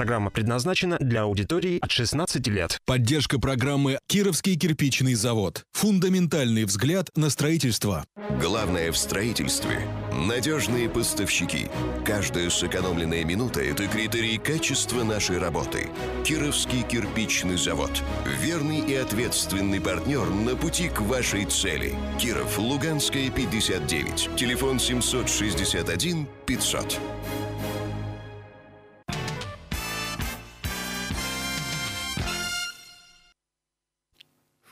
Программа предназначена для аудитории от 16 лет. Поддержка программы «Кировский кирпичный завод». Фундаментальный взгляд на строительство. Главное в строительстве – надежные поставщики. Каждая сэкономленная минута – это критерий качества нашей работы. Кировский кирпичный завод. Верный и ответственный партнер на пути к вашей цели. Киров, Луганская, 59. Телефон 761 500.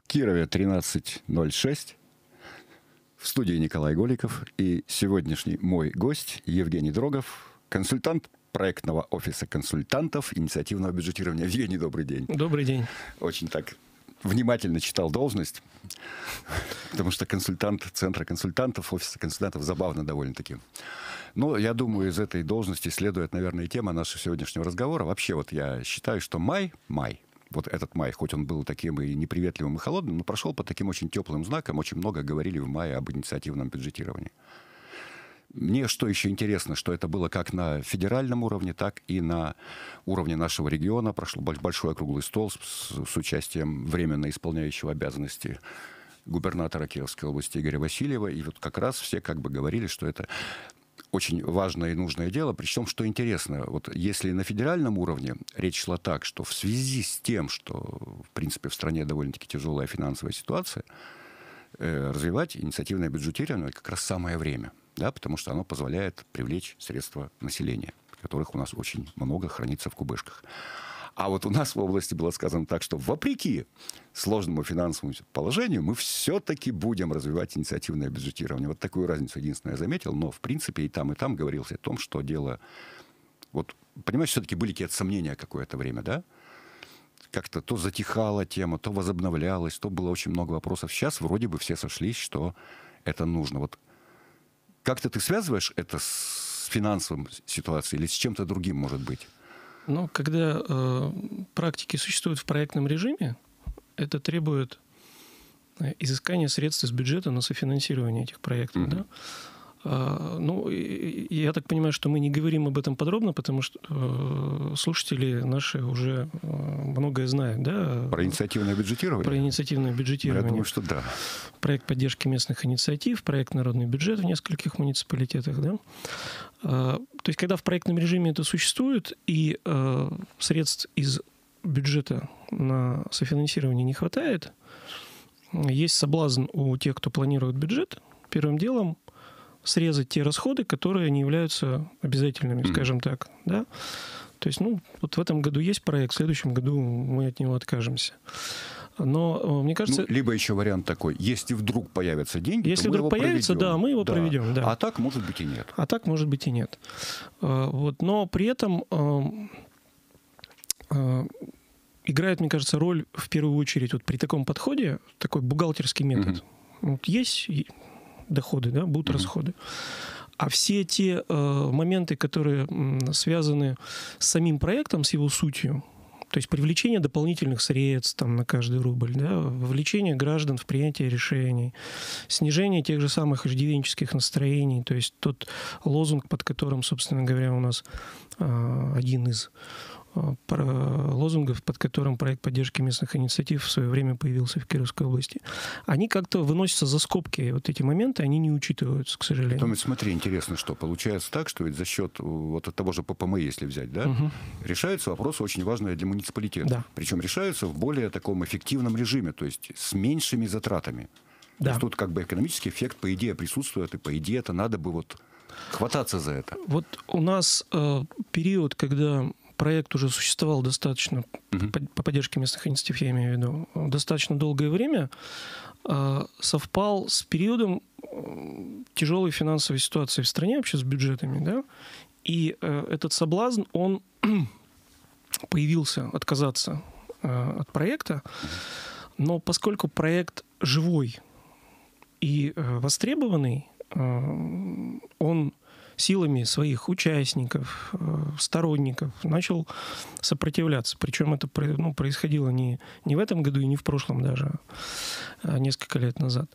Кирове 13.06. В студии Николай Голиков. И сегодняшний мой гость Евгений Дрогов, консультант проектного офиса консультантов инициативного бюджетирования. Евгений, добрый день. Добрый день. Очень так внимательно читал должность, потому что консультант Центра консультантов, офиса консультантов забавно довольно-таки. Но я думаю, из этой должности следует, наверное, и тема нашего сегодняшнего разговора. Вообще, вот я считаю, что май, май, вот этот май, хоть он был таким и неприветливым, и холодным, но прошел по таким очень теплым знакам. Очень много говорили в мае об инициативном бюджетировании. Мне что еще интересно, что это было как на федеральном уровне, так и на уровне нашего региона. Прошел большой округлый стол с, с участием временно исполняющего обязанности губернатора Кировской области Игоря Васильева. И вот как раз все как бы говорили, что это очень важное и нужное дело. Причем, что интересно, вот если на федеральном уровне речь шла так, что в связи с тем, что, в принципе, в стране довольно-таки тяжелая финансовая ситуация, э, развивать инициативное бюджетирование как раз самое время, да, потому что оно позволяет привлечь средства населения, которых у нас очень много хранится в кубышках. А вот у нас в области было сказано так, что вопреки сложному финансовому положению мы все-таки будем развивать инициативное бюджетирование. Вот такую разницу единственное я заметил, но в принципе и там, и там говорилось о том, что дело... Вот, понимаешь, все-таки были какие-то сомнения какое-то время, да? Как-то то затихала тема, то возобновлялась, то было очень много вопросов. Сейчас вроде бы все сошлись, что это нужно. Вот как-то ты связываешь это с финансовым ситуацией или с чем-то другим, может быть? Ну, когда э, практики существуют в проектном режиме, это требует э, изыскания средств из бюджета на софинансирование этих проектов. Mm-hmm. Да? А, ну, я так понимаю, что мы не говорим об этом подробно, потому что э, слушатели наши уже э, многое знают, да? Про инициативное бюджетирование? Про инициативное бюджетирование. Я думаю, что да. Проект поддержки местных инициатив, проект «Народный бюджет» в нескольких муниципалитетах, да? А, то есть, когда в проектном режиме это существует, и э, средств из бюджета на софинансирование не хватает, есть соблазн у тех, кто планирует бюджет, первым делом срезать те расходы, которые не являются обязательными, mm-hmm. скажем так, да. То есть, ну, вот в этом году есть проект, в следующем году мы от него откажемся. Но э, мне кажется... Ну, либо еще вариант такой, если вдруг появятся деньги, если вдруг появится, проведем. да, мы его да. проведем. Да. А так, может быть, и нет. А так, может быть, и нет. Э, вот, но при этом э, играет, мне кажется, роль в первую очередь вот при таком подходе, такой бухгалтерский метод. Угу. Вот есть доходы, да, будут mm-hmm. расходы. А все те э, моменты, которые м, связаны с самим проектом, с его сутью, то есть привлечение дополнительных средств там, на каждый рубль, да, вовлечение граждан в принятие решений, снижение тех же самых иждивенческих настроений, то есть тот лозунг, под которым, собственно говоря, у нас э, один из лозунгов, под которым проект поддержки местных инициатив в свое время появился в Кировской области, они как-то выносятся за скобки. Вот эти моменты, они не учитываются, к сожалению. Потом, смотри, интересно, что получается так, что ведь за счет вот того же ППМ, если взять, да, угу. решаются вопросы очень важные для муниципалитета. Да. Причем решаются в более таком эффективном режиме, то есть с меньшими затратами. Да. То есть тут как бы экономический эффект, по идее, присутствует, и по идее это надо бы вот хвататься за это. Вот у нас э, период, когда проект уже существовал достаточно, угу. по, по поддержке местных инициатив, я имею в виду, достаточно долгое время, э, совпал с периодом э, тяжелой финансовой ситуации в стране, вообще с бюджетами, да, и э, этот соблазн, он появился отказаться от проекта, но поскольку проект живой и востребованный, он силами своих участников, э, сторонников начал сопротивляться. Причем это ну, происходило не, не в этом году и не в прошлом даже, а несколько лет назад.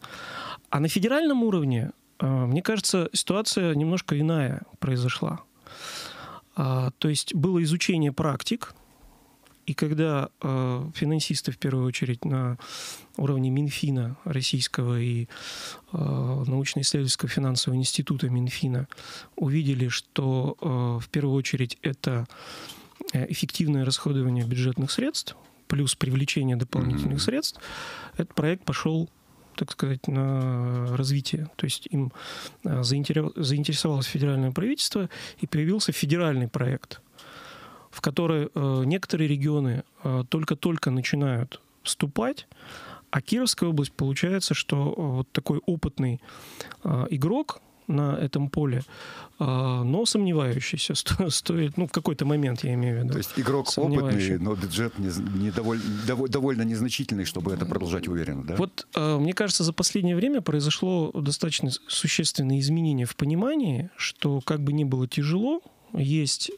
А на федеральном уровне, э, мне кажется, ситуация немножко иная произошла. А, то есть было изучение практик, и когда э, финансисты, в первую очередь, на уровне Минфина российского и э, научно-исследовательского финансового института Минфина увидели, что э, в первую очередь это э, эффективное расходование бюджетных средств плюс привлечение дополнительных mm-hmm. средств, этот проект пошел так сказать, на развитие. То есть им э, заинтересовалось федеральное правительство, и появился федеральный проект, в который э, некоторые регионы э, только-только начинают вступать, а Кировская область получается, что вот такой опытный игрок, на этом поле, но сомневающийся стоит, ну, в какой-то момент, я имею в виду. То есть игрок опытный, но бюджет не, не довольно, довольно незначительный, чтобы это продолжать уверенно, да? Вот, мне кажется, за последнее время произошло достаточно существенное изменение в понимании, что как бы ни было тяжело, есть,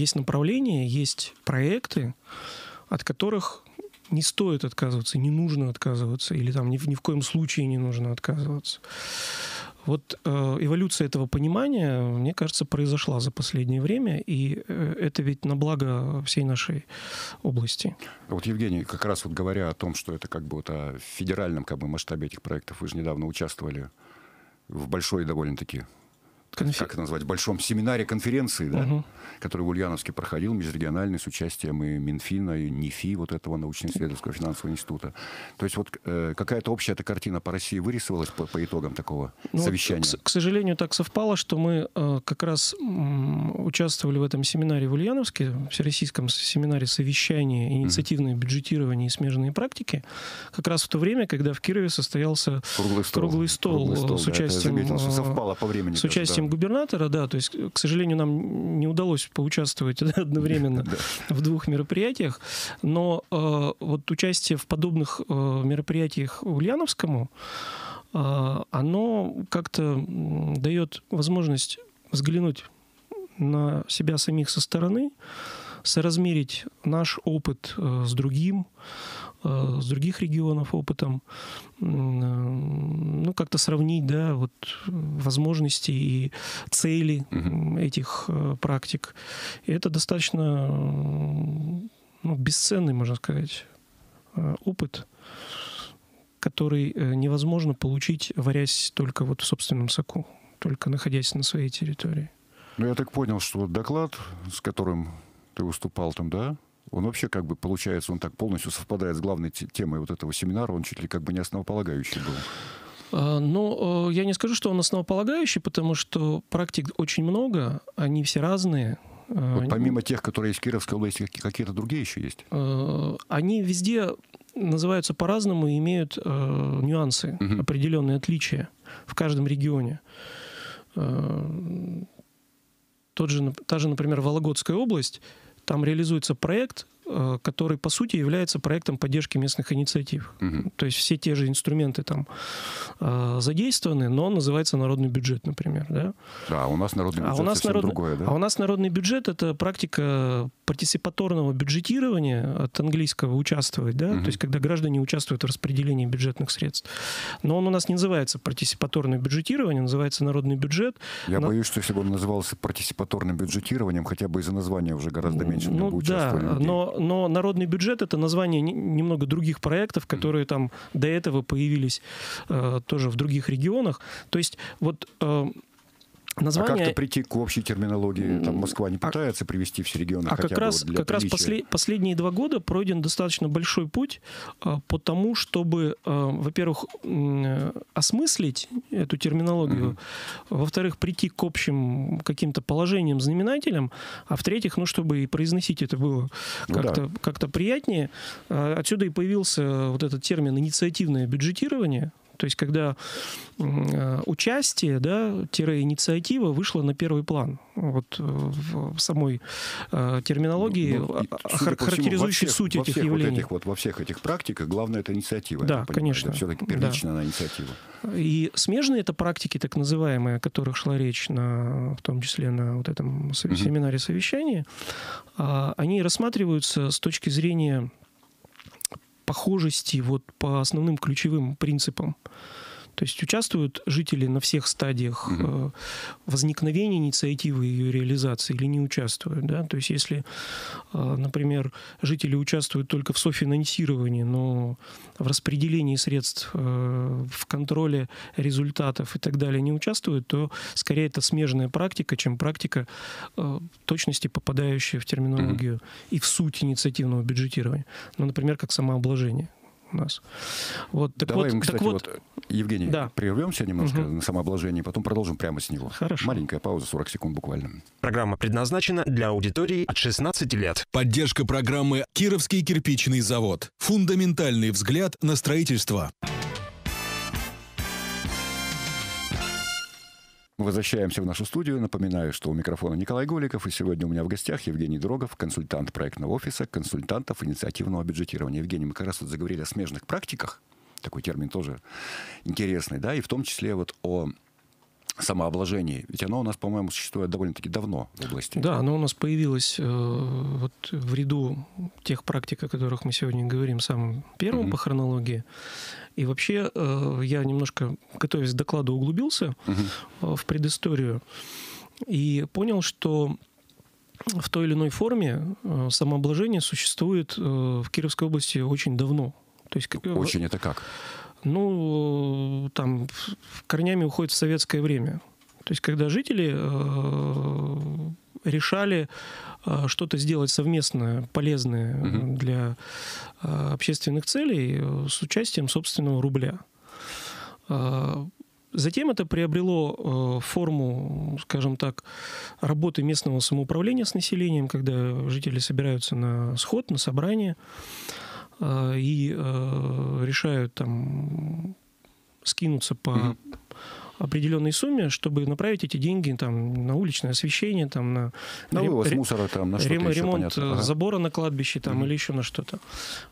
есть направления, есть проекты, от которых не стоит отказываться, не нужно отказываться, или там ни, ни в коем случае не нужно отказываться. Вот э, эволюция этого понимания, мне кажется, произошла за последнее время, и э, это ведь на благо всей нашей области. Вот, Евгений, как раз вот говоря о том, что это как бы вот о федеральном как бы, масштабе этих проектов, вы же недавно участвовали в большой довольно-таки Конфи... как это назвать, большом семинаре конференции, да, угу. который в Ульяновске проходил, межрегиональный, с участием и Минфина, и НИФИ, вот этого научно-исследовательского финансового института. То есть вот э, какая-то общая эта картина по России вырисовалась по, по итогам такого ну, совещания? к, к сожалению, так совпало, что мы э, как раз м, участвовали в этом семинаре в Ульяновске, в Всероссийском семинаре совещания, инициативное угу. бюджетирование и смежные практики, как раз в то время, когда в Кирове состоялся круглый стол, круглый стол, круглый стол с участием... Да, заметил, что совпало по времени. С участием участием губернатора, да, то есть, к сожалению, нам не удалось поучаствовать одновременно в двух мероприятиях, но э, вот участие в подобных э, мероприятиях Ульяновскому, э, оно как-то дает возможность взглянуть на себя самих со стороны, соразмерить наш опыт с другим, Э, с других регионов опытом, э, ну, как-то сравнить, да, вот возможности и цели угу. этих э, практик. И это достаточно ну, бесценный, можно сказать, опыт, который невозможно получить, варясь только вот в собственном соку, только находясь на своей территории. Ну, я так понял, что доклад, с которым ты выступал там, да, он вообще как бы получается, он так полностью совпадает с главной темой вот этого семинара, он чуть ли как бы не основополагающий был. А, ну, э, я не скажу, что он основополагающий, потому что практик очень много, они все разные. А, вот помимо тех, которые есть в Кировской области, какие-то другие еще есть? Э, они везде называются по-разному и имеют э, нюансы, угу. определенные отличия в каждом регионе. Тот же, та же, например, Вологодская область – там реализуется проект, Э, который, по сути, является проектом поддержки местных инициатив. Угу. То есть все те же инструменты там э, задействованы, но он называется народный бюджет, например. Да, да у нас народный бюджет а у нас народный, другое, да? А у нас народный бюджет — это практика партиципаторного бюджетирования, от английского «участвовать», да, угу. то есть когда граждане участвуют в распределении бюджетных средств. Но он у нас не называется партиципаторное бюджетирование, называется народный бюджет. Я но... боюсь, что если бы он назывался партиципаторным бюджетированием, хотя бы из-за названия уже гораздо меньше ну, бы да, но, но народный бюджет это название немного других проектов, которые там до этого появились э, тоже в других регионах. То есть вот э, Название... А как-то прийти к общей терминологии? Там Москва не а пытается привести все регионы а как раз, как раз после, последние два года пройден достаточно большой путь а, по тому, чтобы, а, во-первых, а, осмыслить эту терминологию, угу. во-вторых, прийти к общим каким-то положениям, знаменателям, а в-третьих, ну, чтобы и произносить это было ну, как-то, да. как приятнее. А, отсюда и появился вот этот термин «инициативное бюджетирование», то есть когда э, участие, да, инициатива вышла на первый план. Вот э, в самой э, терминологии, ну, ну, хар- характеризующей всех, суть этих явлений. Вот этих, вот, во всех этих практиках главное это инициатива. Да, конечно. все-таки первичная да. инициатива. И смежные это практики, так называемые, о которых шла речь, на, в том числе на вот этом семинаре совещания, а, они рассматриваются с точки зрения похожести вот по основным ключевым принципам. То есть участвуют жители на всех стадиях угу. возникновения инициативы и ее реализации или не участвуют. Да? То есть если, например, жители участвуют только в софинансировании, но в распределении средств, в контроле результатов и так далее не участвуют, то скорее это смежная практика, чем практика точности, попадающая в терминологию угу. и в суть инициативного бюджетирования. Ну, например, как самообложение у нас. Вот, так Давай, вот, кстати, так вот, вот, Евгений, да. прервемся немножко угу. на самообложение, потом продолжим прямо с него. Хорошо. Маленькая пауза, 40 секунд буквально. Программа предназначена для аудитории от 16 лет. Поддержка программы «Кировский кирпичный завод». Фундаментальный взгляд на строительство. Возвращаемся в нашу студию. Напоминаю, что у микрофона Николай Голиков, и сегодня у меня в гостях Евгений Дрогов, консультант проектного офиса, консультантов инициативного бюджетирования. Евгений, мы как раз вот заговорили о смежных практиках, такой термин тоже интересный, да, и в том числе вот о самообложении. Ведь оно у нас, по-моему, существует довольно-таки давно в области. Да, оно у нас появилось э, вот в ряду тех практик, о которых мы сегодня говорим, самым первым mm-hmm. по хронологии. И вообще э, я немножко, готовясь к докладу, углубился угу. в предысторию и понял, что в той или иной форме э, самообложение существует в Кировской области очень давно. То есть, очень это как? Ну, там корнями уходит в советское время. То есть, когда жители решали а, что-то сделать совместное, полезное угу. для а, общественных целей э, с участием собственного рубля. Затем это приобрело э, форму, скажем так, работы местного самоуправления с населением, когда жители собираются на сход, на собрание и э, решают там скинуться по определенной сумме, чтобы направить эти деньги там, на уличное освещение, там, на, на вывоз ре- мусора, там, на рем- еще, ремонт понятно. Ага. забора на кладбище там, mm или еще на что-то.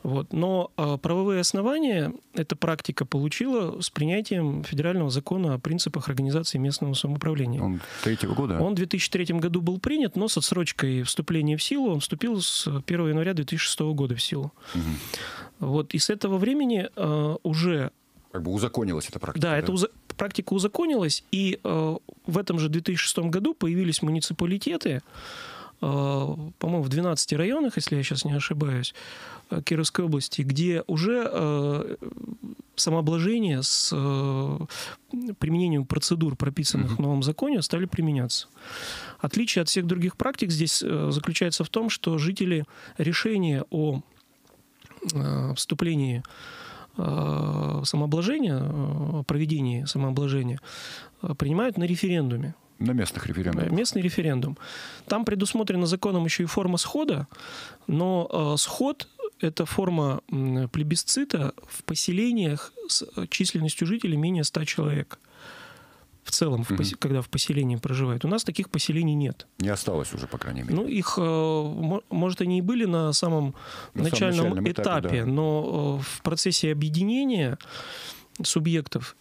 Вот. Но а, правовые основания эта практика получила с принятием федерального закона о принципах организации местного самоуправления. Он третьего года? Он в 2003 году был принят, но с отсрочкой вступления в силу он вступил с 1 января 2006 года в силу. mm Вот. И с этого времени а, уже как бы узаконилась эта практика. Да, да? это уза- практика узаконилась, и э, в этом же 2006 году появились муниципалитеты, э, по-моему, в 12 районах, если я сейчас не ошибаюсь, э, Кировской области, где уже э, самообложение с э, применением процедур, прописанных mm-hmm. в новом законе, стали применяться. Отличие от всех других практик здесь э, заключается в том, что жители решения о э, вступлении Э, самообложения, э, проведении самообложения э, принимают на референдуме. На местных референдумах. Местный референдум. Там предусмотрена законом еще и форма схода, но э, сход – это форма плебисцита в поселениях с численностью жителей менее 100 человек в целом, в пос... когда в поселении проживают. У нас таких поселений нет. Не осталось уже, по крайней мере. Ну, их, э, может, они и были на самом на начальном, самом начальном этапе, этапе да. но э, в процессе объединения субъектов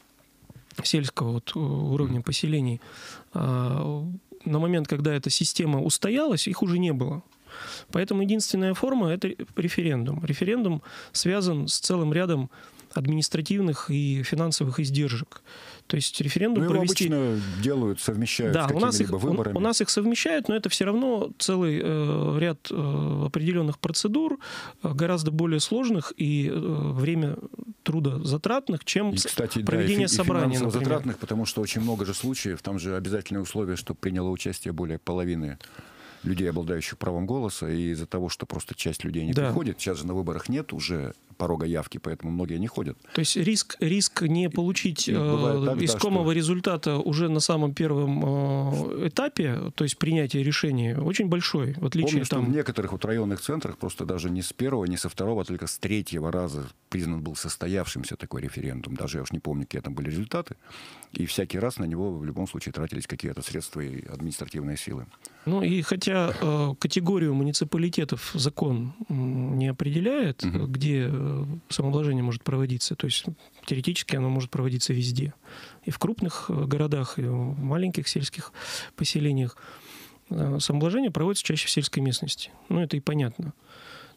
сельского вот э, уровня mm поселений, на момент, когда эта система устоялась, их уже не было. Поэтому единственная форма – это референдум. Референдум связан с целым рядом административных и финансовых издержек. То есть референдум ну, провести... обычно делают, совмещают да, с у нас их, выборами. У, у нас их совмещают, но это все равно целый э, ряд э, определенных процедур, э, гораздо более сложных и э, время труда затратных, чем и, кстати, проведение да, и, собрания, и затратных, потому что очень много же случаев, там же обязательное условие, что приняло участие более половины людей, обладающих правом голоса, и из-за того, что просто часть людей не да. приходит, сейчас же на выборах нет уже порога явки, поэтому многие не ходят. То есть риск, риск не получить э, так, искомого да, что... результата уже на самом первом э, этапе, то есть принятия решения, очень большой, в отличие Помню, там... что в некоторых вот районных центрах просто даже не с первого, не со второго, а только с третьего раза признан был состоявшимся такой референдум. Даже я уж не помню, какие там были результаты. И всякий раз на него в любом случае тратились какие-то средства и административные силы. Ну и хотя э, категорию муниципалитетов закон не определяет, угу. где э, самообложение может проводиться, то есть теоретически оно может проводиться везде. И в крупных э, городах, и в маленьких сельских поселениях. Э, самообложение проводится чаще в сельской местности. Ну это и понятно.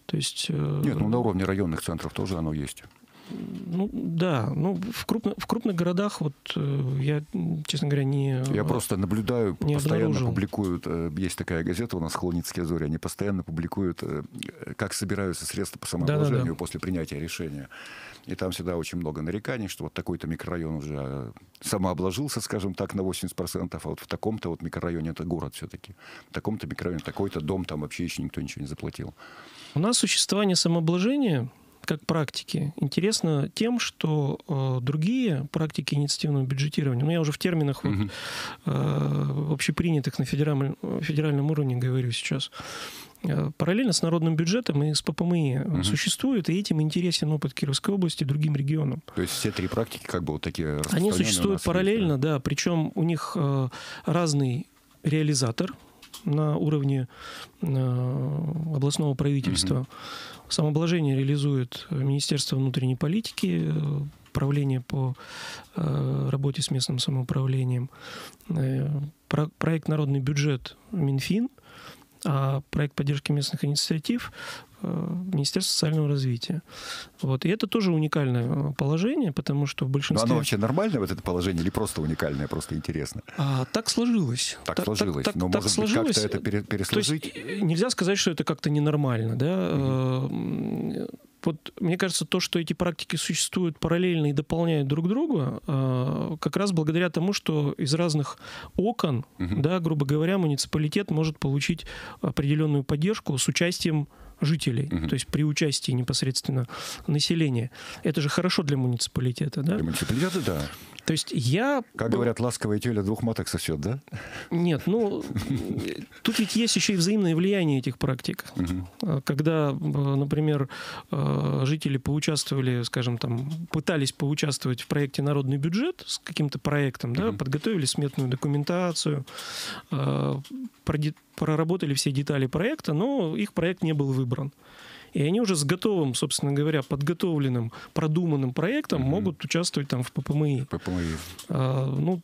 То есть, Нет, ну на уровне районных центров тоже оно есть. Ну да, ну в, крупно, в крупных городах вот э, я, честно говоря, не... Я просто наблюдаю, не постоянно обнаружил. публикуют, э, есть такая газета у нас «Холодницкие зори», они постоянно публикуют, э, как собираются средства по самообложению Да-да-да. после принятия решения. И там всегда очень много нареканий, что вот такой-то микрорайон уже самообложился, скажем так, на 80%, а вот в таком-то вот микрорайоне, это город все-таки, в таком-то микрорайоне такой-то дом, там вообще еще никто ничего не заплатил. У нас существование самообложения как практики. Интересно тем, что э, другие практики инициативного бюджетирования, ну я уже в терминах вот, э, общепринятых на федеральном, федеральном уровне говорю сейчас, э, параллельно с народным бюджетом и с ППМИ существует, и этим интересен опыт Кировской области другим регионам. То есть все три практики как бы вот такие Они существуют нас есть, параллельно, да, причем у них э, разный реализатор на уровне э, областного правительства. Самообложение реализует Министерство внутренней политики, э, управление по э, работе с местным самоуправлением. Про- проект «Народный бюджет» Минфин, а проект поддержки местных инициатив э, Министерство социального развития. Вот. И это тоже уникальное э, положение, потому что в Но большинстве... оно вообще нормальное, вот это положение, или просто уникальное, просто интересно? А, так сложилось. Так сложилось. Но, может быть, как-то это пере- пересложить? То есть э, нельзя сказать, что это как-то ненормально. Да? М, Вот мне кажется, то, что эти практики существуют параллельно и дополняют друг друга, э, как раз благодаря тому, что из разных окон, да, грубо говоря, муниципалитет может получить определенную поддержку с участием жителей, то есть при участии непосредственно населения. Это же хорошо для муниципалитета, да? Для муниципалитета, да. То есть я... Как говорят, ласковое теле двух маток сосет, да? Нет, ну, тут ведь есть еще и взаимное влияние этих практик. А, Когда, э, например, э, жители поучаствовали, скажем, там, пытались поучаствовать в проекте «Народный бюджет» с каким-то проектом, да, подготовили сметную документацию, проработали все детали проекта, но их проект не был выбран. И они уже с готовым, собственно говоря, подготовленным, продуманным проектом могут участвовать там в ППМИ. ППМИ. А, ну,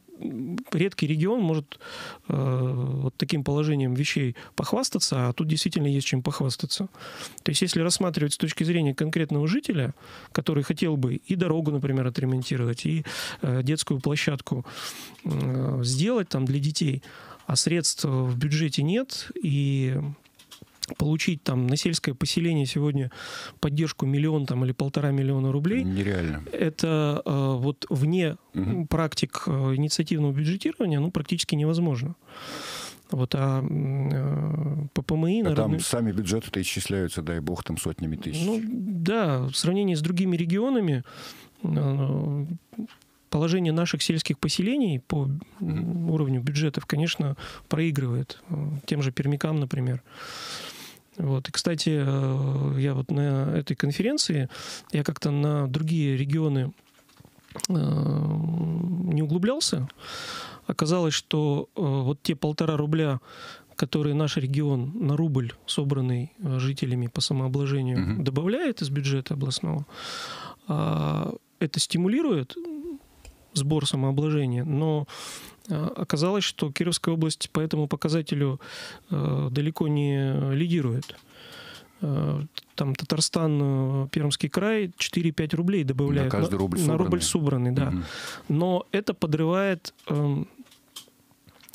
редкий регион может э, вот таким положением вещей похвастаться, а тут действительно есть чем похвастаться. То есть, если рассматривать с точки зрения конкретного жителя, который хотел бы и дорогу, например, отремонтировать, и э, детскую площадку э, сделать там для детей, а средств в бюджете нет, и получить там на сельское поселение сегодня поддержку миллион там, или полтора миллиона рублей, Нереально. это э, вот вне Мгм. практик э, инициативного бюджетирования ну, практически невозможно. Вот, а э, ППМИ, А там народный- сами бюджеты-то исчисляются, дай бог, там сотнями тысяч. ну да, в сравнении с другими регионами э, положение наших сельских поселений по уровню бюджетов, конечно, проигрывает э, тем же пермякам, например. Вот. И, кстати, э, я вот на этой конференции, я как-то на другие регионы э, не углублялся. Оказалось, что э, вот те полтора рубля, которые наш регион на рубль, собранный жителями по самообложению, Мгм. добавляет из бюджета областного, а, это стимулирует сбор самообложения, но оказалось, что Кировская область по этому показателю э, далеко не лидирует. Э, Там Татарстан, э, Пермский край 4-5 рублей добавляют На каждый рубль на рубль собранный. да. Мгм. Но это подрывает эм,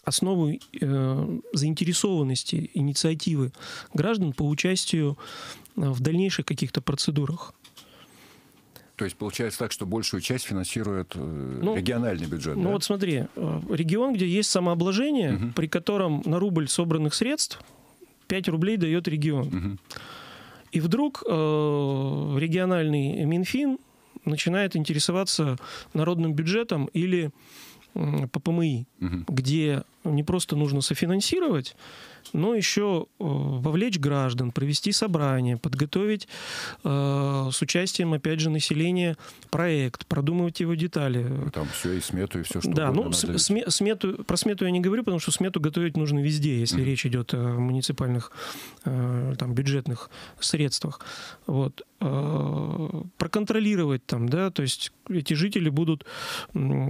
основу э, заинтересованности инициативы граждан по участию в дальнейших каких-то процедурах. То есть получается так, что большую часть финансирует э, Ну, региональный бюджет, Ну да? вот смотри, э, регион, где есть самообложение, при котором на рубль собранных средств 5 рублей дает регион. Мгм. И вдруг э, региональный Минфин начинает интересоваться народным бюджетом или м, ППМИ, Мгм. где не просто нужно софинансировать, но еще э, вовлечь граждан, провести собрание, подготовить э, с участием, опять же, населения проект, продумывать его детали. Там все и смету, и все, что Да, ну с- сме- смету, про смету я не говорю, потому что смету готовить нужно везде, если речь идет о муниципальных э, там, бюджетных средствах. Вот. Э, проконтролировать там, да, то есть эти жители будут,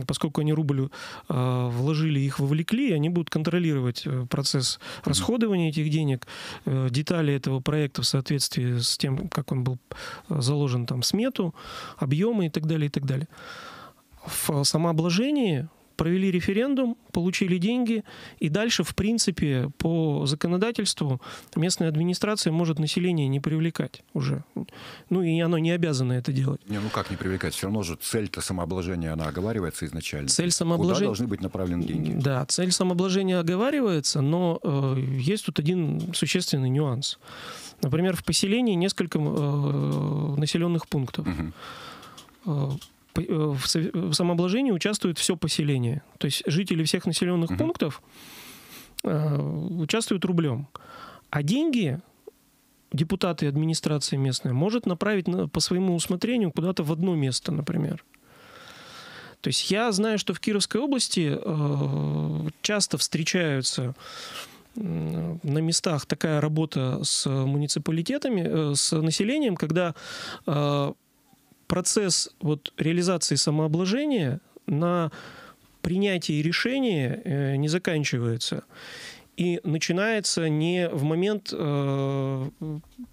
поскольку они рубль э, вложили, их вовлекли, они будут контролировать э, процесс расходования этих денег, детали этого проекта в соответствии с тем, как он был заложен там в смету, объемы и так далее, и так далее. В самообложении провели референдум, получили деньги, и дальше, в принципе, по законодательству местная администрация может население не привлекать уже. Ну, и оно не обязано это делать. Не, ну как не привлекать? Все равно же цель-то самообложения, она оговаривается изначально. Цель Куда самообложения... должны быть направлены деньги? Да, цель самообложения оговаривается, но э, есть тут один существенный нюанс. Например, в поселении несколько э, населенных пунктов. Мгм. Э, э, в самообложении участвует все поселение. То есть жители всех населенных Мгм. пунктов э, участвуют рублем. А деньги депутаты и администрация местная может направить на- по своему усмотрению куда-то в одно место, например. То есть я знаю, что в Кировской области э, часто встречаются м, на местах такая работа с муниципалитетами, э, с населением, когда э, процесс вот реализации самообложения на принятии решения э, не заканчивается. И начинается не в момент э,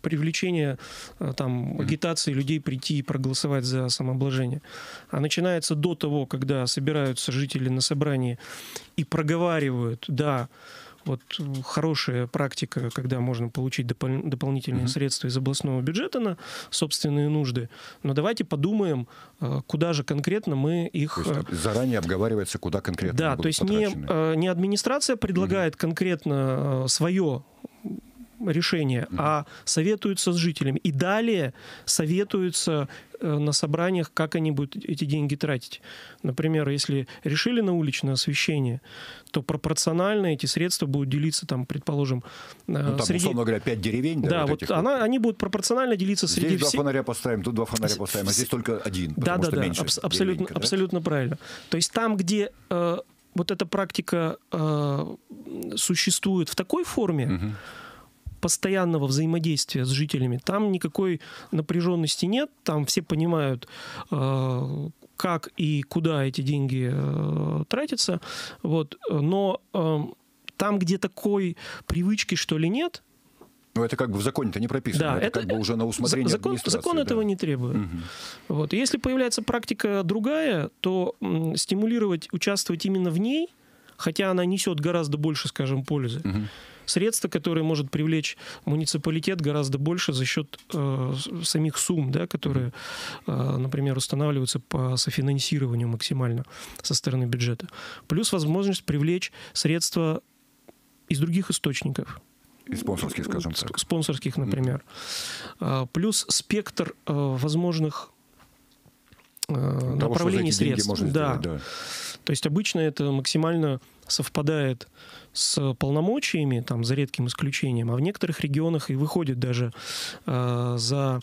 привлечения э, там, агитации людей прийти и проголосовать за самообложение, а начинается до того, когда собираются жители на собрании и проговаривают, да, вот э, хорошая практика, когда можно получить допол- дополнительные Мгм. средства из областного бюджета на собственные нужды. Но давайте подумаем, э, куда же конкретно мы их... То есть э, об- заранее обговаривается, куда конкретно да, то есть не, потрачены. не администрация предлагает конкретно свое решение, а советуются с жителями. И далее советуются э, на собраниях, как они будут эти деньги тратить. Например, если решили на уличное освещение, то пропорционально эти средства будут делиться, там, предположим, э, Ну, там, среди... условно говоря, пять деревень. Да, вот, этих она, они будут пропорционально делиться Здесь среди два всех. фонаря поставим, тут два фонаря поставим, а здесь только один, Да, да, да, абс- абсолютно, да? абсолютно правильно. То есть там, где э, вот эта практика э, существует в такой форме Мгм. Постоянного взаимодействия с жителями, там никакой напряженности нет, там все понимают, э, как и куда эти деньги э, тратятся, вот. Но э, там, где такой привычки что ли нет, Ну, это как бы в законе-то не прописано. Да, это, это- как бы уже на усмотрение за- закон, администрации, закон да. этого не требует. Мгм. Вот. И Если появляется практика другая, то стимулировать участвовать именно в ней, хотя она несет гораздо больше, скажем, пользы. Мгм. Средства, которые может привлечь муниципалитет, гораздо больше за счет э, самих сумм, да, которые, э, например, устанавливаются по софинансированию максимально со стороны бюджета. Плюс возможность привлечь средства из других источников И спонсорские, скажем так. спонсорских, например. А, Плюс спектр э, возможных э, Того, направлений средств. да. сделать, да. То есть обычно это максимально совпадает с полномочиями, там, за редким исключением, а в некоторых регионах и выходит даже э, за...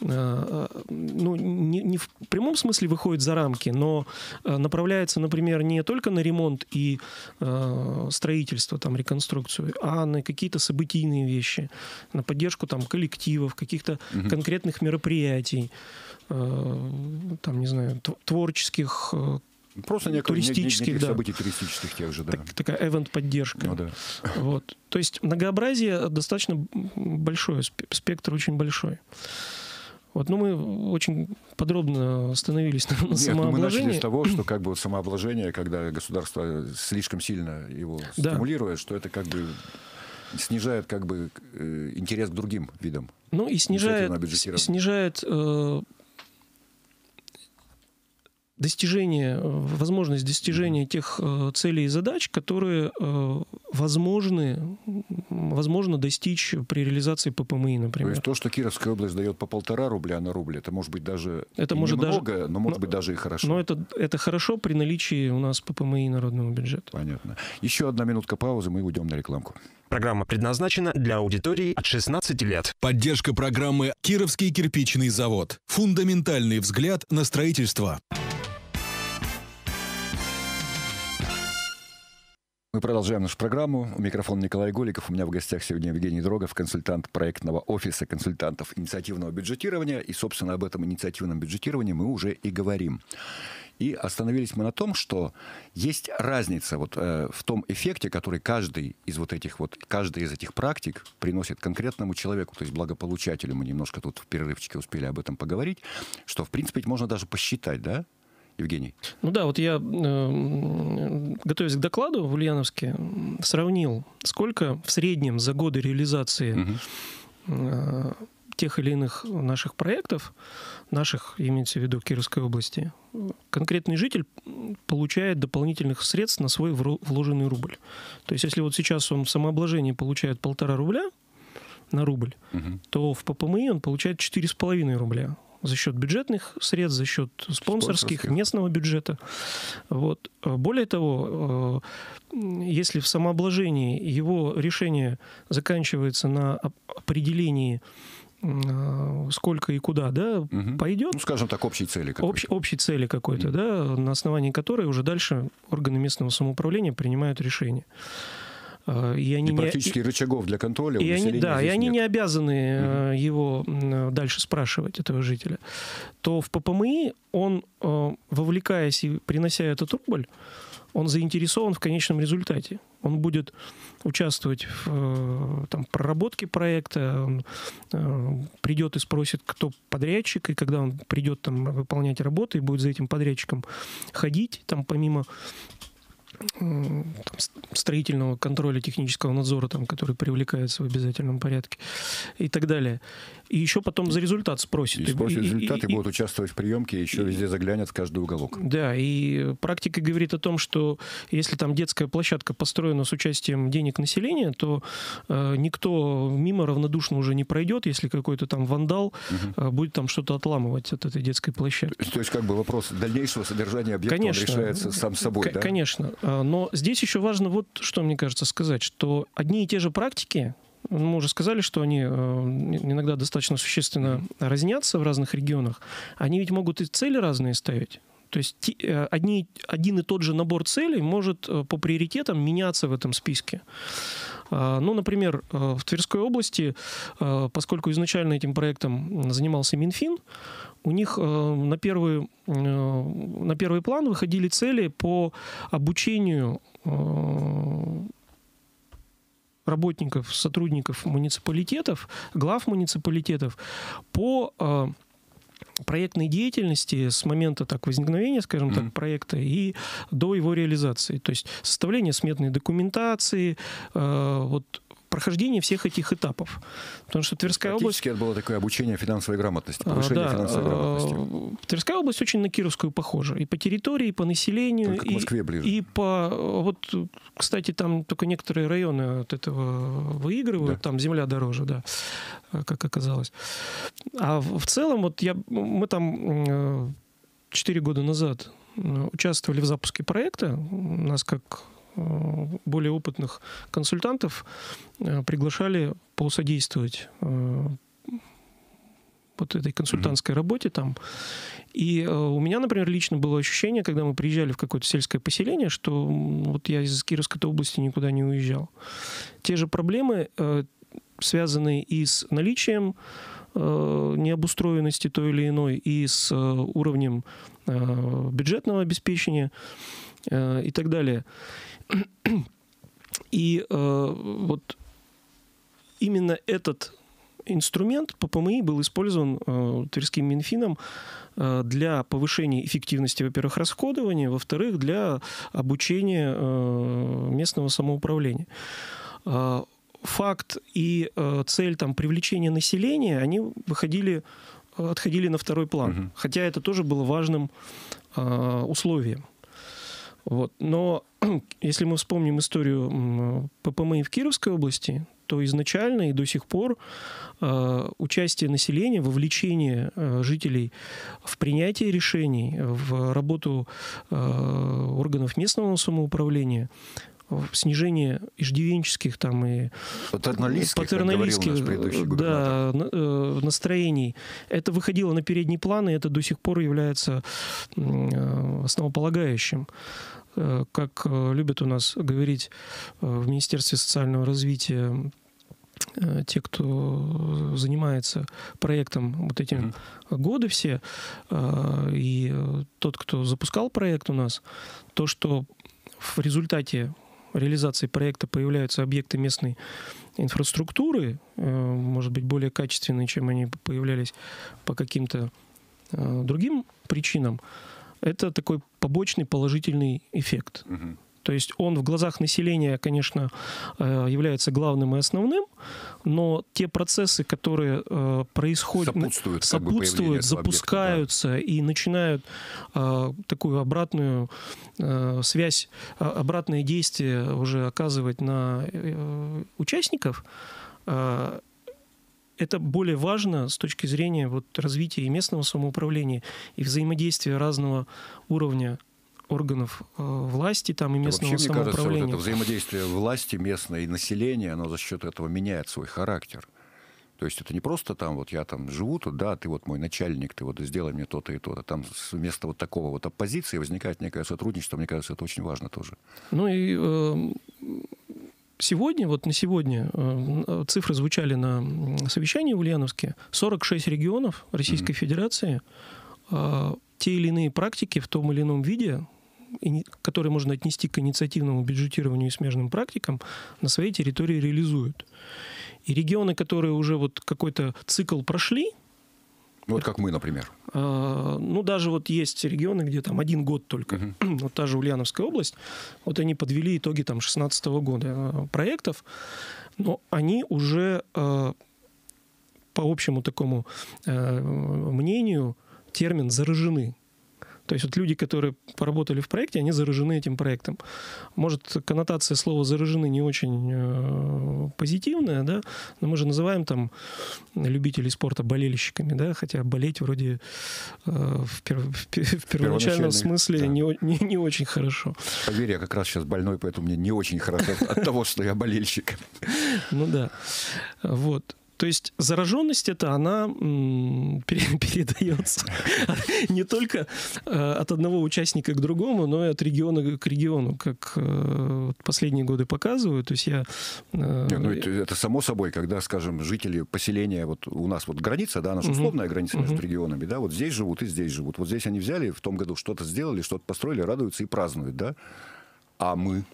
э, ну, не, не в прямом смысле выходит за рамки, но э, направляется, например, не только на ремонт и э, строительство, там, реконструкцию, а на какие-то событийные вещи, на поддержку там, коллективов, каких-то Мгм. конкретных мероприятий, э, там, не знаю, тв- творческих э, Просто некое, не- не- туристических, неких да. событий туристических тех же, да. так- такая эвент-поддержка. Ну да. Вот. То есть многообразие достаточно большое, сп- спектр очень большой. Вот, ну, мы очень подробно остановились на, на Нет, ну мы начали самообложении. с того, что как бы вот самообложение, когда государство слишком сильно его Да. стимулирует, что это как бы снижает как бы э, интерес к другим видам. Ну и снижает, снижает э, достижение, возможность достижения тех э, целей и задач, которые э, возможны, возможно достичь при реализации ППМИ, То например. есть то, что Кировская область дает по полтора рубля на рубль, это может быть даже Это может даже- немного, но может но- быть даже и хорошо. Но это, это хорошо при наличии у нас ППМИ народного бюджета. Понятно. Еще одна минутка паузы, мы уйдем на рекламку. Программа предназначена для аудитории от 16 лет. Поддержка программы «Кировский кирпичный завод». Фундаментальный взгляд на строительство. Мы продолжаем нашу программу. У микрофона Николай Голиков. У меня в гостях сегодня Евгений Дрогов, консультант проектного офиса консультантов инициативного бюджетирования. И, собственно, об этом инициативном бюджетировании мы уже и говорим. И остановились мы на том, что есть разница вот, э, в том эффекте, который каждый из вот этих вот, каждый из этих практик приносит конкретному человеку, то есть благополучателю. Мы немножко тут в перерывчике успели об этом поговорить, что, в принципе, можно даже посчитать, да, Евгений? Ну да, вот я, э, готовясь к докладу в Ульяновске, сравнил, сколько в среднем за годы реализации угу. тех или иных наших проектов, наших, имеется в виду Кировской области, конкретный житель получает дополнительных средств на свой вложенный рубль. То есть если вот сейчас он в самообложении получает полтора рубля на рубль, угу. то в ППМИ он получает четыре с половиной рубля за счет бюджетных средств, за счет спонсорских, спонсорских. местного бюджета. Вот. Более того, э, если в самообложении его решение заканчивается на определении э, сколько и куда, да, угу. пойдет. Ну, скажем так, общей цели какой-то. Общ, общей цели какой-то, угу. да, на основании которой уже дальше органы местного самоуправления принимают решение. Э, и, они и практически не... рычагов для контроля и они, Да, и они нет. не обязаны угу. его дальше спрашивать, этого жителя. То в ППМИ он, э, вовлекаясь и принося этот рубль, он заинтересован в конечном результате. Он будет участвовать в там, проработке проекта, он э, придет и спросит, кто подрядчик, и когда он придет там, выполнять работы и будет за этим подрядчиком ходить, там, помимо там, строительного контроля технического надзора, там, который привлекается в обязательном порядке и так далее. И еще потом за результат спросит. И спросит результат, и, и, и будут участвовать в приемке, еще и, везде заглянет в каждый уголок. Да, и практика говорит о том, что если там детская площадка построена с участием денег населения, то э, никто мимо равнодушно уже не пройдет, если какой-то там вандал угу. э, будет там что-то отламывать от этой детской площадки. То есть как бы вопрос дальнейшего содержания объекта конечно, решается сам собой, да? Конечно. А, но здесь еще важно вот что, мне кажется, сказать, что одни и те же практики, мы уже сказали, что они э, иногда достаточно существенно разнятся в разных регионах. Они ведь могут и цели разные ставить. То есть э, одни, один и тот же набор целей может э, по приоритетам меняться в этом списке. А, ну, например, в Тверской области, поскольку изначально этим проектом занимался Минфин, у них на первый, на первый план выходили цели по обучению работников, сотрудников муниципалитетов, глав муниципалитетов по э, проектной деятельности с момента так, возникновения, скажем mm-hmm. так, проекта и до его реализации. То есть составление сметной документации, э, вот прохождение всех этих этапов. Потому что Тверская область... это было такое обучение финансовой грамотности, повышение да, финансовой грамотности. Э, Тверская область очень на Кировскую похожа. И по территории, и по населению. Только к Москве ближе. И по... Вот, кстати, там только некоторые районы от этого выигрывают. Да. Там земля дороже, да, как оказалось. А в целом, вот я, мы там 4 э, года назад э, участвовали в запуске проекта. У нас как более опытных консультантов э, приглашали посодействовать э, вот этой консультантской работе там. И у меня, например, лично было ощущение, когда мы приезжали в какое-то сельское поселение, что вот я из Кировской области никуда не уезжал. Те же проблемы, связанные и с наличием необустроенности той или иной, и с уровнем бюджетного обеспечения и так далее. И э, вот именно этот инструмент ППМИ был использован э, Тверским Минфином э, для повышения эффективности, во-первых, расходования, во-вторых, для обучения э, местного самоуправления. Э, факт и э, цель там, привлечения населения, они выходили, отходили на второй план. Угу. Хотя это тоже было важным э, условием. Вот. Но если мы вспомним историю ППМ в Кировской области, то изначально и до сих пор э, участие населения, вовлечение э, жителей в принятие решений, в работу э, органов местного самоуправления снижение иждивенческих там и патерналистских да, э, настроений. Это выходило на передний план, и это до сих пор является основополагающим. э, как э, любят у нас говорить э, в Министерстве социального развития те, кто занимается проектом вот эти mm-hmm. годы все, и тот, кто запускал проект у нас, то, что в результате реализации проекта появляются объекты местной инфраструктуры, может быть, более качественные, чем они появлялись по каким-то другим причинам, это такой побочный положительный эффект. Угу. То есть он в глазах населения, конечно, э, является главным и основным, но те процессы, которые э, происходят, сопутствуют, сопутствуют запускаются объекта, да. и начинают э, такую обратную связь, обратные действия уже оказывать на участников, это более важно с точки зрения вот развития и местного самоуправления, и взаимодействия разного уровня органов э, власти там и местного Вообще, самоуправления. Мне кажется, вот это взаимодействие власти местной и населения, оно за счет этого меняет свой характер. То есть это не просто там, вот я там живу тут, да, ты вот мой начальник, ты вот сделай мне то-то и то-то. Там вместо вот такого вот оппозиции возникает некое сотрудничество, мне кажется, это очень важно тоже. Ну и э, Сегодня, вот на сегодня, э, цифры звучали на совещании в Ульяновске. 46 регионов Российской mm-hmm. Федерации э, те или иные практики в том или ином виде, которые можно отнести к инициативному бюджетированию и смежным практикам, на своей территории реализуют. И регионы, которые уже вот какой-то цикл прошли, вот как мы, например. А, ну, даже вот есть регионы, где там один год только. Угу. Вот та же Ульяновская область. Вот они подвели итоги там 16 года э, проектов. Но они уже э, по общему такому э, мнению термин заражены. То есть вот люди, которые поработали в проекте, они заражены этим проектом. Может, коннотация слова «заражены» не очень э, позитивная, да, но мы же называем там любителей спорта болельщиками, да, хотя болеть вроде э, в, пер, в, в первоначальном смысле да. не, не, не очень хорошо. Поверь, я как раз сейчас больной, поэтому мне не очень хорошо от того, что я болельщик. Ну да. Вот. То есть зараженность это она передается не только э, от одного участника к другому, но и от региона к региону, как э, последние годы показывают. То есть я... Э, Не, ну, это, это само собой, когда, скажем, жители поселения, вот у нас вот граница, да, наша условная граница между регионами, да, вот здесь живут и здесь живут. Вот здесь они взяли, в том году что-то сделали, что-то построили, радуются и празднуют, да. А мы,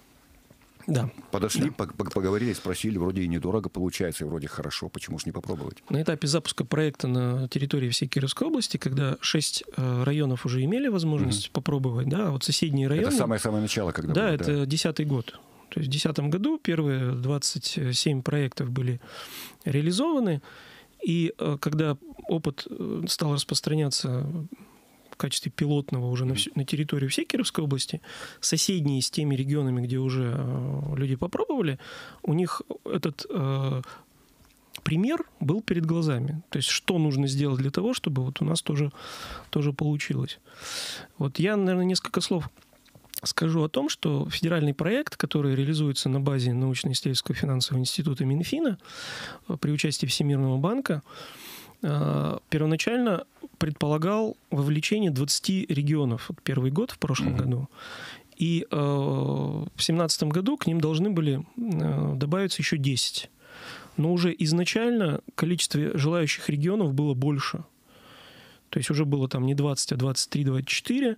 да. Подошли, да. поговорили, спросили, вроде и недорого получается, и вроде хорошо, почему же не попробовать? На этапе запуска проекта на территории всей Кировской области, когда шесть э, районов уже имели возможность угу. попробовать, да, а вот соседние районы... Это самое-самое начало, когда Да, будет, это десятый год. То есть в 2010 году первые 27 проектов были реализованы, и э, когда опыт э, стал распространяться качестве пилотного уже на, всю, на территории всей Кировской области, соседние с теми регионами, где уже э, люди попробовали, у них этот э, пример был перед глазами. То есть, что нужно сделать для того, чтобы вот у нас тоже, тоже получилось. Вот я, наверное, несколько слов скажу о том, что федеральный проект, который реализуется на базе научно-исследовательского финансового института Минфина э, при участии Всемирного банка, первоначально предполагал вовлечение 20 регионов. Вот первый год в прошлом mm-hmm. году. И э, в 2017 году к ним должны были э, добавиться еще 10. Но уже изначально количество желающих регионов было больше. То есть уже было там не 20, а 23, 24.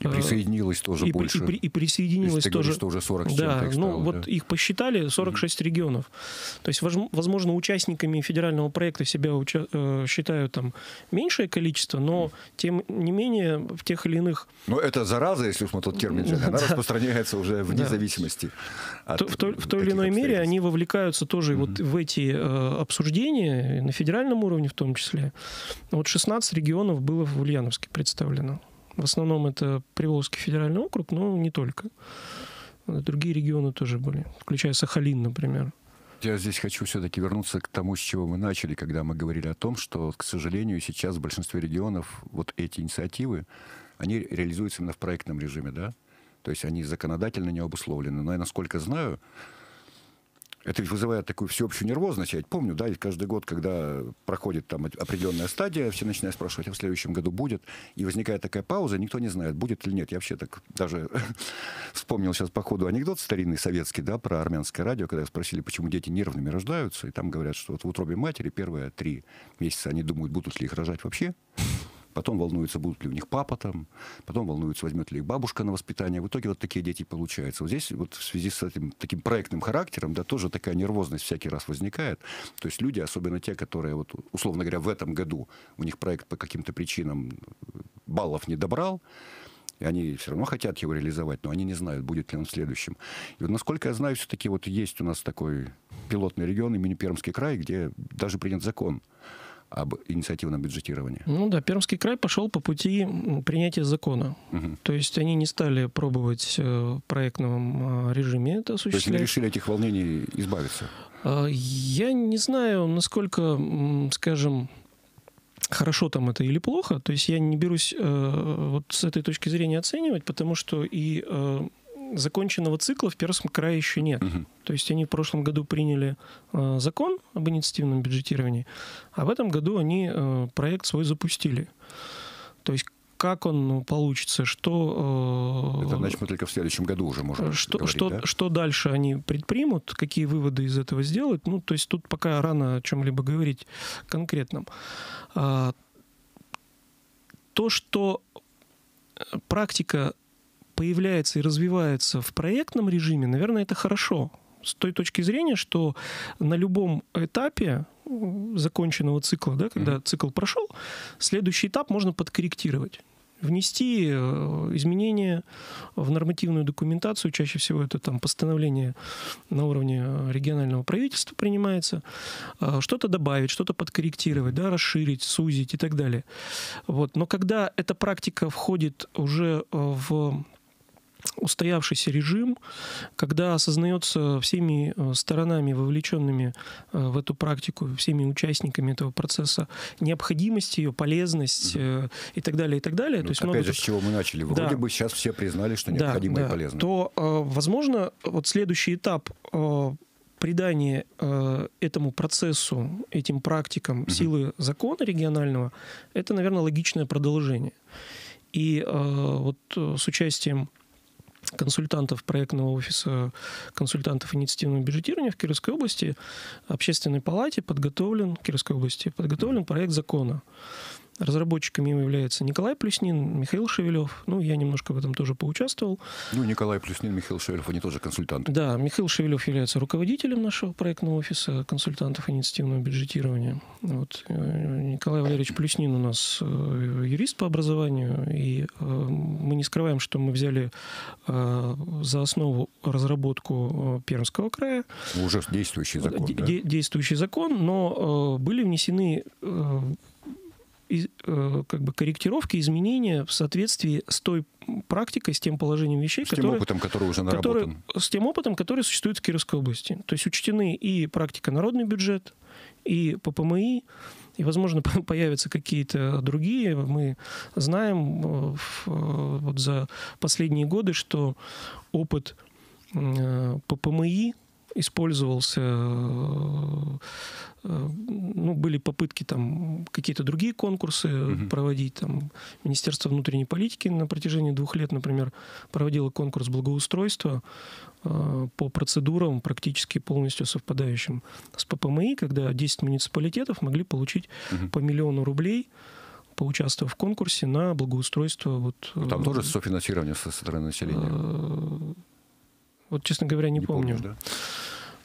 И присоединилось тоже и, больше. И, и, и присоединилось ты тоже. Говоришь, что уже 40 с Да, ну стало, вот да? их посчитали 46 mm-hmm. регионов. То есть, возможно, участниками федерального проекта себя уча- э, считают там меньшее количество, но mm-hmm. тем не менее в тех или иных... Но это зараза, если уж мы тот термин взяли, она распространяется уже вне зависимости. В той или иной мере они вовлекаются тоже вот в эти э, обсуждения, на федеральном уровне в том числе. Вот 16 регионов было в Ульяновске представлено. В основном это Приволжский федеральный округ, но не только. Другие регионы тоже были, включая Сахалин, например. Я здесь хочу все-таки вернуться к тому, с чего мы начали, когда мы говорили о том, что, к сожалению, сейчас в большинстве регионов вот эти инициативы, они реализуются именно в проектном режиме, да? То есть они законодательно не обусловлены. Но я, насколько знаю, Это вызывает такую всеобщую нервозность. Я помню, да, каждый год, когда проходит там определенная стадия, все начинают спрашивать, а в следующем году будет. И возникает такая пауза, никто не знает, будет или нет. Я вообще так даже вспомнил сейчас по ходу анекдот старинный советский, да, про армянское радио, когда спросили, почему дети нервными рождаются, и там говорят, что вот в утробе матери первые три месяца они думают, будут ли их рожать вообще потом волнуются, будут ли у них папа там, потом волнуются, возьмет ли их бабушка на воспитание. В итоге вот такие дети получаются. Вот здесь вот в связи с этим таким проектным характером, да, тоже такая нервозность всякий раз возникает. То есть люди, особенно те, которые, вот, условно говоря, в этом году у них проект по каким-то причинам баллов не добрал, и они все равно хотят его реализовать, но они не знают, будет ли он в следующем. И вот, насколько я знаю, все-таки вот есть у нас такой пилотный регион, имени Пермский край, где даже принят закон об инициативном бюджетировании. Ну да, Пермский край пошел по пути принятия закона. Угу. То есть они не стали пробовать э, в проектном э, режиме это осуществлять. То есть они решили этих волнений избавиться? А, я не знаю, насколько, скажем, хорошо там это или плохо. То есть я не берусь э, вот с этой точки зрения оценивать, потому что и законченного цикла в Пермском крае еще нет. Угу. То есть они в прошлом году приняли э, закон об инициативном бюджетировании, а в этом году они э, проект свой запустили. То есть как он ну, получится, что... Э, Это значит, мы только в следующем году уже можем что, говорить, что, да? что дальше они предпримут, какие выводы из этого сделают. Ну, то есть тут пока рано о чем-либо говорить конкретном. А, то, что практика появляется и развивается в проектном режиме, наверное, это хорошо. С той точки зрения, что на любом этапе законченного цикла, да, когда mm-hmm. цикл прошел, следующий этап можно подкорректировать внести э, изменения в нормативную документацию. Чаще всего это там постановление на уровне регионального правительства принимается. Э, что-то добавить, что-то подкорректировать, да, расширить, сузить и так далее. Вот. Но когда эта практика входит уже в устоявшийся режим, когда осознается всеми э, сторонами, вовлеченными э, в эту практику, всеми участниками этого процесса, необходимость ее, полезность mm-hmm. и так далее, и так далее. Ну, то есть опять же, с чего мы начали. Вроде да. бы сейчас все признали, что необходимо да, и полезно. То, возможно, вот следующий этап придание э, этому процессу, этим практикам угу. силы закона регионального, это, наверное, логичное продолжение. И э, вот с участием консультантов проектного офиса консультантов инициативного бюджетирования в Кировской области общественной палате подготовлен, Кировской области, подготовлен проект закона Разработчиками являются Николай Плюснин, Михаил Шевелев. Ну, я немножко в этом тоже поучаствовал. Ну, Николай Плюснин, Михаил Шевелев, они тоже консультанты. Да, Михаил Шевелев является руководителем нашего проектного офиса консультантов инициативного бюджетирования. Вот. Э, Николай Валерьевич Плюснин у нас э, юрист по образованию, и э, мы не скрываем, что мы взяли за основу разработку Пермского края. Уже действующий закон, да? Действующий закон, но были внесены как бы корректировки, изменения в соответствии с той практикой, с тем положением вещей, с тем опытом, который уже наработан. Который, с тем опытом, который существует в Кировской области. То есть учтены и практика народный бюджет, и ППМИ, и, возможно, появятся какие-то другие. Мы знаем э, э, вот за последние годы, что опыт ППМИ использовался, э, э, ну, были попытки там какие-то другие конкурсы угу. проводить, там Министерство внутренней политики на протяжении двух лет, например, проводило конкурс благоустройства э, по процедурам, практически полностью совпадающим с ППМИ, когда 10 муниципалитетов могли получить угу. по миллиону рублей поучаствовав в конкурсе на благоустройство. Вот, ну, Там тоже софинансирование со стороны населения? Вот, честно говоря, не, не помню. Помнишь,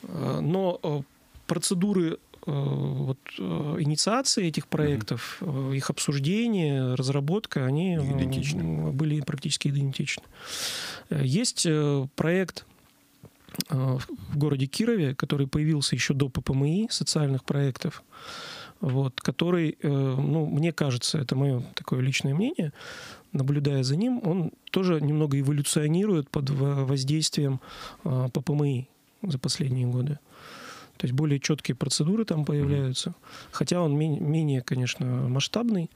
да? Но э, процедуры э, вот, э, инициации этих проектов, угу. их обсуждение, разработка, они идентичны. были практически идентичны. Есть проект в городе Кирове, который появился еще до ППМИ, социальных проектов, вот, который, ну, мне кажется, это мое такое личное мнение, наблюдая за ним, он тоже немного эволюционирует под воздействием ППМИ за последние годы. То есть более четкие процедуры там появляются. Хотя он менее, конечно, масштабный.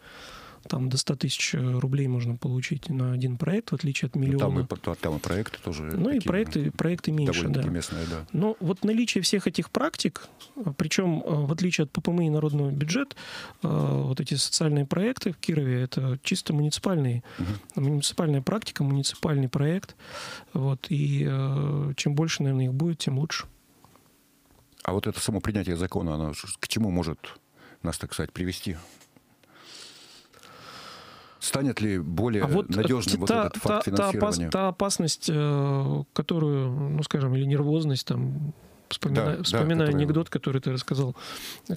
там до 100 тысяч рублей можно получить на один проект, в отличие от Ну, миллиона. Там и, там и проекты тоже. Ну и проекты, проекты меньше, да. местные, да. Но вот наличие всех этих практик, причем в отличие от ППМИ и народного бюджета, э, вот эти социальные проекты в Кирове это чисто муниципальные, муниципальная практика, муниципальный проект. Вот, и э, чем больше, наверное, их будет, тем лучше. А вот это само принятие закона, оно к чему может нас, так сказать, привести? Станет ли более А вот надежным вот та, этот факт та- финансирования? та опасность, э, которую, ну скажем, или нервозность, там, вспоминая, Да, да, вспоминая которая- анекдот, который ты рассказал,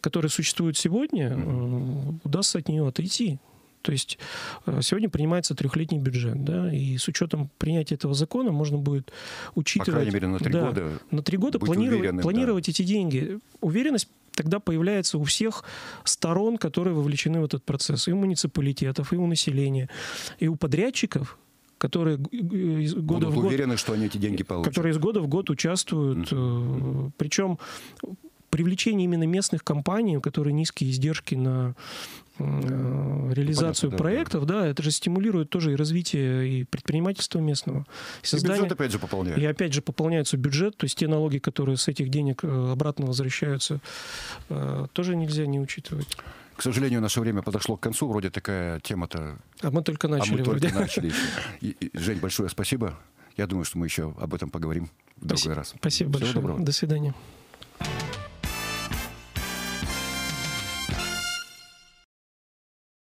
который существует сегодня, э, удастся от нее отойти. То есть э, сегодня принимается трехлетний бюджет, да, и с учетом принятия этого закона можно будет По учитывать... крайней мере, на три да, года. на три года планировать, уверенным, да. планировать эти деньги. Уверенность тогда появляется у всех сторон, которые вовлечены в этот процесс. И у муниципалитетов, и у населения, и у подрядчиков, которые из года Будут в год уверены, что они эти деньги получат. которые из года в год участвуют. э, Причем привлечение именно местных компаний, у которых низкие издержки на реализацию понятно, да, проектов, да, это же стимулирует тоже и развитие и предпринимательства местного. И Создание- бюджет опять же пополняет. и опять же пополняется бюджет, то есть те налоги, которые с этих денег э, обратно возвращаются, э, тоже нельзя не учитывать. К сожалению, наше время подошло к концу. Вроде такая тема-то... А мы только а начали мы только вроде. начали еще. И- и, Жень, большое спасибо. Я думаю, что мы еще об этом поговорим в другой Спасибо, раз. спасибо Всего большое. доброго. До свидания.